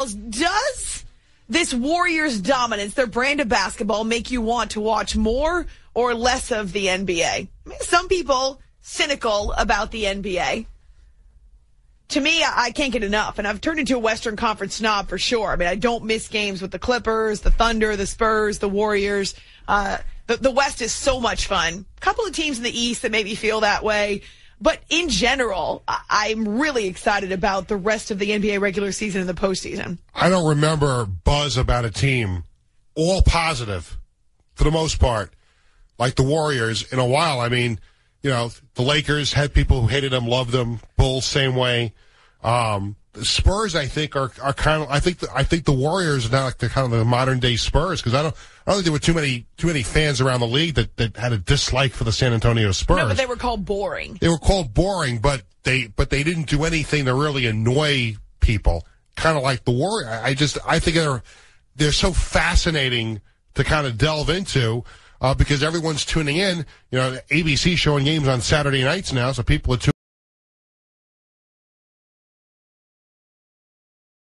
Does this Warriors dominance, their brand of basketball, make you want to watch more or less of the NBA? I mean, some people cynical about the NBA. To me, I can't get enough, and I've turned into a Western Conference snob for sure. I mean, I don't miss games with the Clippers, the Thunder, the Spurs, the Warriors. Uh, the, the West is so much fun. A couple of teams in the East that make me feel that way. But in general, I'm really excited about the rest of the NBA regular season and the postseason. I don't remember buzz about a team, all positive for the most part, like the Warriors in a while. I mean, you know, the Lakers had people who hated them, loved them. Bulls same way. Um, the Spurs, I think, are are kind of. I think the, I think the Warriors are now like the kind of the modern day Spurs because I don't. I don't think there were too many too many fans around the league that, that had a dislike for the San Antonio Spurs. No, but they were called boring. They were called boring, but they but they didn't do anything to really annoy people. Kind of like the Warriors. I just I think they're they're so fascinating to kind of delve into. Uh, because everyone's tuning in, you know, ABC showing games on Saturday nights now, so people are tuning